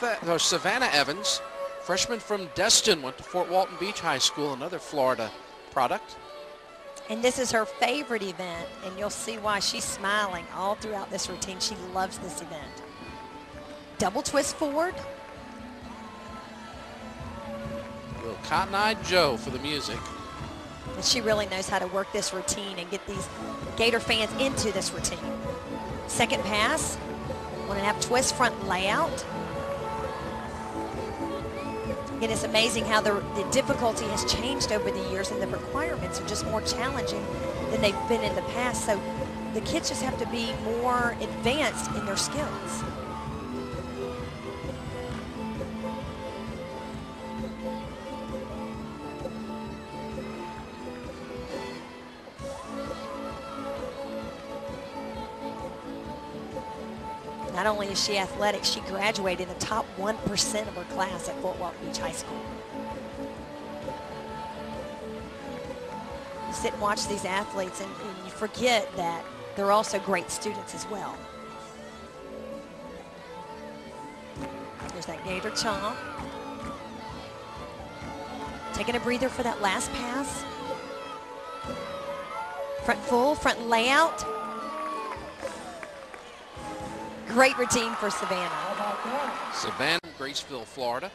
Or Savanah Evans, freshman from Destin, went to Fort Walton Beach High School, another Florida product. And this is her favorite event, and you'll see why she's smiling all throughout this routine. She loves this event. Double twist forward. Little Cotton Eye Joe for the music. And she really knows how to work this routine and get these Gator fans into this routine. Second pass, one and a half twist front layout. Again, it's amazing how the, the difficulty has changed over the years and the requirements are just more challenging than they've been in the past. So the kids just have to be more advanced in their skills. Not only is she athletic, she graduated in the top 1% of her class at Fort Walton Beach High School. You sit and watch these athletes and, and you forget that they're also great students as well. There's that Gator chomp. Taking a breather for that last pass. Front full, front layout. Great routine for Savanah. Savannah, Graceville, Florida.